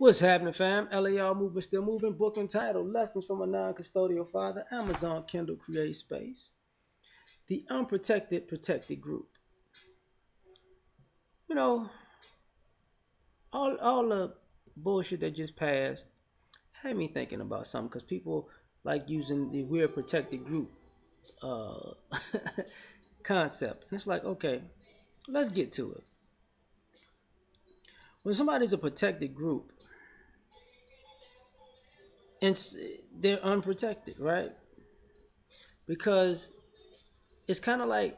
What's happening, fam? LAR movement still moving. Book entitled Lessons from a Non-Custodial Father. Amazon Kindle CreateSpace. The Unprotected Protected Group. You know, all all the bullshit that just passed had me thinking about something because people like using the we're protected group uh, concept. And it's like, okay, let's get to it. When somebody's a protected group, and they're unprotected, right? Because it's kind of like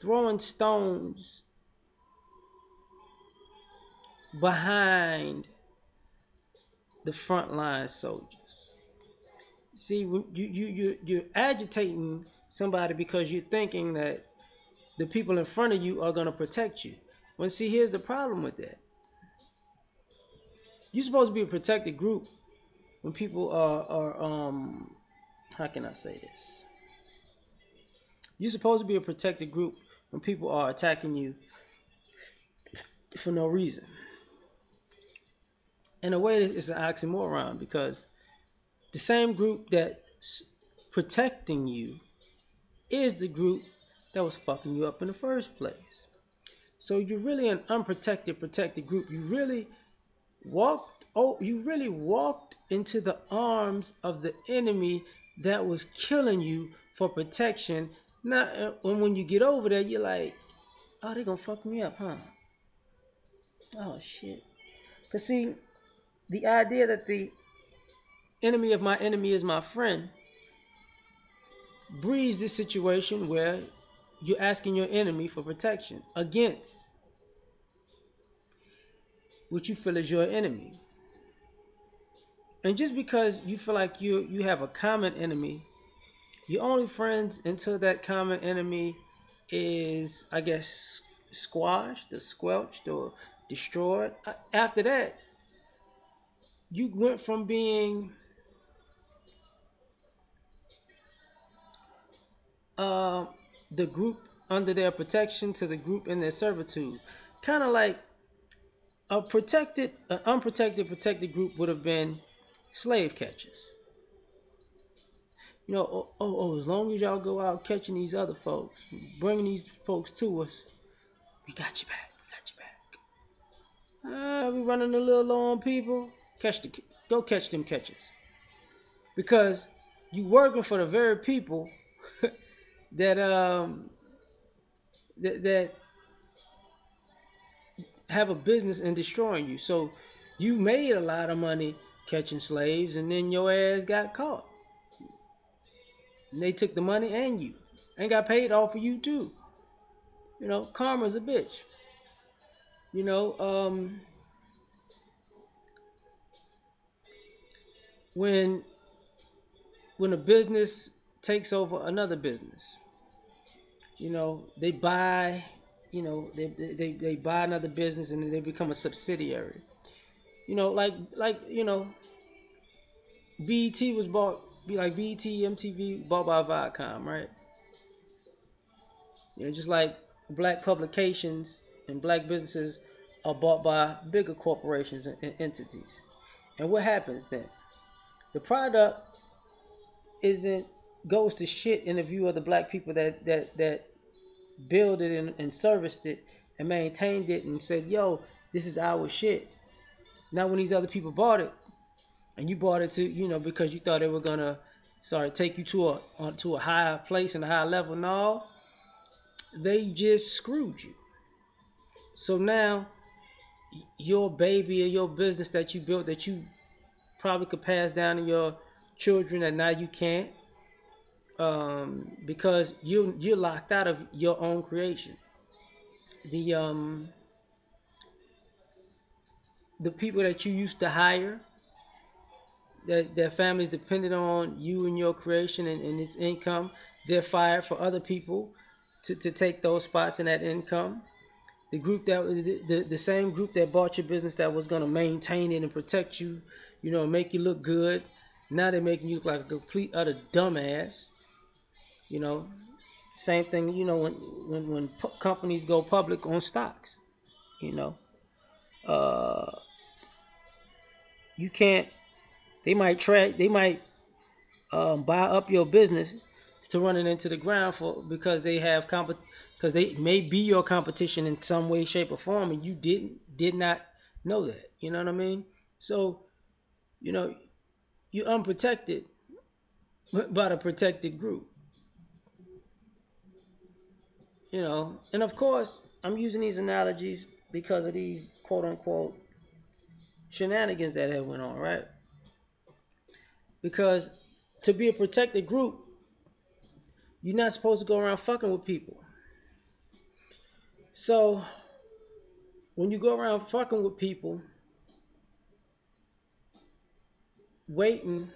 throwing stones behind the frontline soldiers. See, you you you you're agitating somebody because you're thinking that the people in front of you are going to protect you. When see, here's the problem with that. You're supposed to be a protected group when people are, are um how can I say this? You're supposed to be a protected group when people are attacking you for no reason. In a way, it's an oxymoron because the same group that's protecting you is the group that was fucking you up in the first place. So you're really an unprotected, protected group. You really walk oh, you really walked into the arms of the enemy that was killing you for protection. Now, uh, when you get over there, you're like, oh, they gonna fuck me up, huh? Oh shit. Cause see, the idea that the enemy of my enemy is my friend breeds this situation where you're asking your enemy for protection against what you feel is your enemy. And just because you feel like you you have a common enemy, you're only friends until that common enemy is, I guess, squashed or squelched or destroyed. After that, you went from being uh, the group under their protection to the group in their servitude. Kind of like a protected, an unprotected, protected group would have been slave catchers. You know, oh, oh, oh, as long as y'all go out catching these other folks, bringing these folks to us, we got you back. We got you back. Uh, we running a little low on people. Catch the, go catch them catches. Because you working for the very people that um that, that have a business in destroying you. So you made a lot of money catching slaves, and then your ass got caught. And they took the money and you, and got paid off for you too. You know, karma's a bitch. You know, um, when when a business takes over another business, you know, they buy, you know, they they, they buy another business and they become a subsidiary. You know, like like you know, BET was bought, be like BET, MTV bought by Viacom, right? You know, just like black publications and black businesses are bought by bigger corporations and, and entities. And what happens then? The product isn't goes to shit in the view of the black people that that that build it and, and serviced it and maintained it and said, "Yo, this is our shit." Now, when these other people bought it, and you bought it to, you know, because you thought they were gonna, sorry, take you to a on, to a higher place and a higher level, no, they just screwed you. So now, your baby or your business that you built that you probably could pass down to your children, and now you can't, um, because you you're locked out of your own creation. The um the people that you used to hire, that their families depended on you and your creation and, and its income, they're fired for other people to, to take those spots and that income. The group that the, the, the same group that bought your business that was gonna maintain it and protect you, you know, make you look good. Now they're making you look like a complete utter dumbass. You know, same thing. You know, when when when companies go public on stocks, you know, uh, you can't. They might try. They might um, buy up your business to run it into the ground for because they have comp because they may be your competition in some way, shape, or form, and you didn't did not know that. You know what I mean? So, you know, you're unprotected by the protected group. You know, and of course, I'm using these analogies because of these quote unquote shenanigans that have went on, right? Because to be a protected group, you're not supposed to go around fucking with people. So when you go around fucking with people, waiting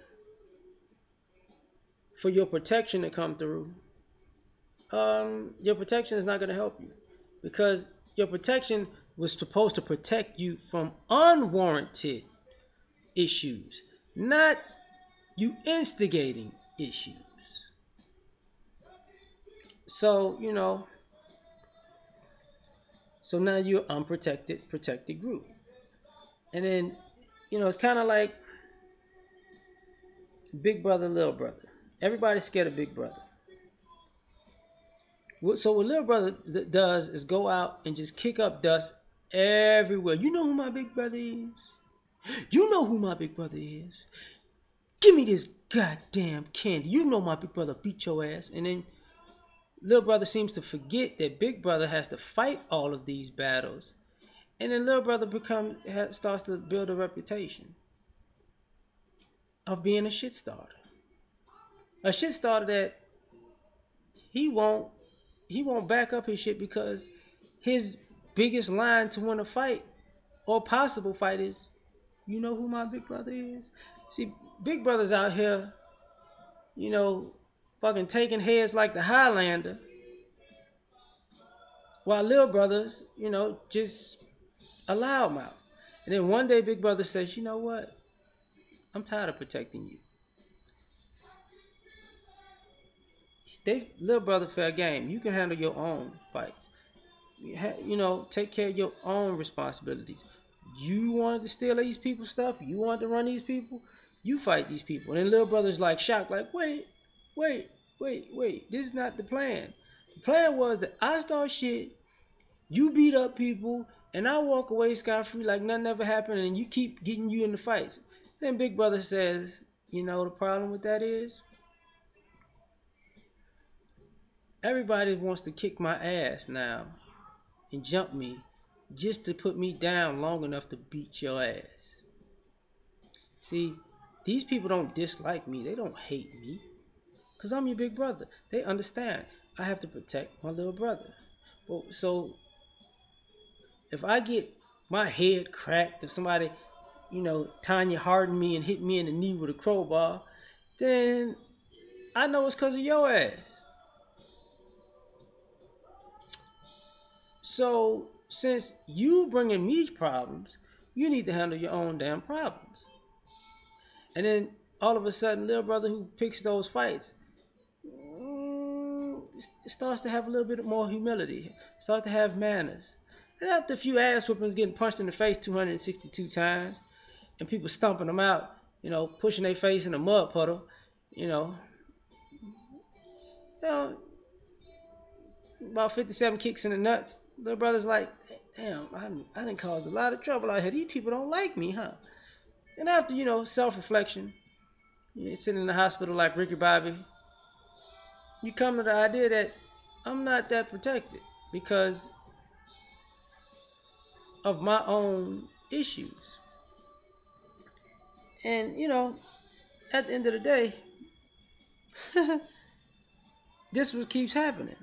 for your protection to come through, um, your protection is not going to help you because your protection was supposed to protect you from unwarranted issues, not you instigating issues. So, you know, so now you're unprotected, protected group. And then, you know, it's kind of like big brother, little brother. Everybody's scared of big brother. So what little brother does is go out and just kick up dust everywhere. You know who my big brother is? You know who my big brother is. Give me this goddamn candy. You know my big brother beat your ass. And then little brother seems to forget that big brother has to fight all of these battles. And then little brother becomes starts to build a reputation of being a shit starter. A shit starter that he won't he won't back up his shit because his biggest line to win a fight or possible fight is, you know who my big brother is? See, big brother's out here, you know, fucking taking heads like the Highlander. While little brothers, you know, just a loudmouth. And then one day big brother says, you know what? I'm tired of protecting you. They little brother fair game. You can handle your own fights. You know, take care of your own responsibilities. You wanted to steal these people's stuff. You wanted to run these people. You fight these people. And then little brother's like shocked, like, wait, wait, wait, wait. This is not the plan. The plan was that I start shit, you beat up people, and I walk away scot free like nothing ever happened, and you keep getting you in the fights. Then Big Brother says, you know the problem with that is? Everybody wants to kick my ass now and jump me just to put me down long enough to beat your ass. See, these people don't dislike me. They don't hate me. Because I'm your big brother. They understand. I have to protect my little brother. Well, so, if I get my head cracked, if somebody, you know, Tonya Harding'd me and hit me in the knee with a crowbar, then I know it's because of your ass. So since you bringing me problems, you need to handle your own damn problems. And then all of a sudden, little brother who picks those fights mm, starts to have a little bit more humility, starts to have manners. And after a few ass whoopings getting punched in the face 262 times, and people stomping them out, you know, pushing their face in a mud puddle, you know, you know, about 57 kicks in the nuts, little brother's like, damn, I, I didn't cause a lot of trouble out here. These people don't like me, huh? And after, you know, self-reflection, you're sitting in the hospital like Ricky Bobby, you come to the idea that I'm not that protected because of my own issues. And, you know, at the end of the day, this what keeps happening.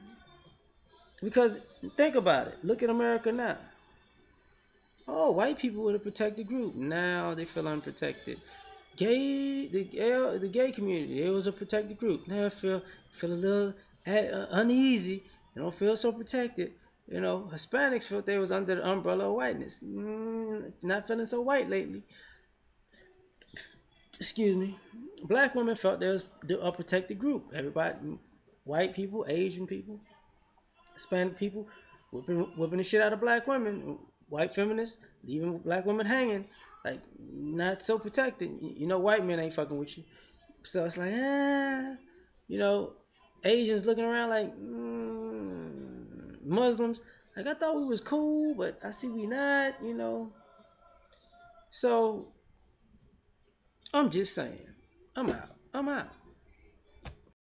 Because think about it. Look at America now. Oh, white people were the protected group. Now they feel unprotected. Gay, the the gay community, it was a protected group. Now I feel feel a little uh, uneasy. They don't feel so protected. You know, Hispanics felt they was under the umbrella of whiteness. Mm, not feeling so white lately. Excuse me. Black women felt they was a protected group. Everybody, white people, Asian people, Hispanic people whipping, whipping the shit out of black women, white feminists leaving black women hanging. like not so protected. You know, white men ain't fucking with you. So it's like, ah, you know, Asians looking around like mm, Muslims. Like I thought we was cool, but I see we not. You know. So I'm just saying, I'm out. I'm out.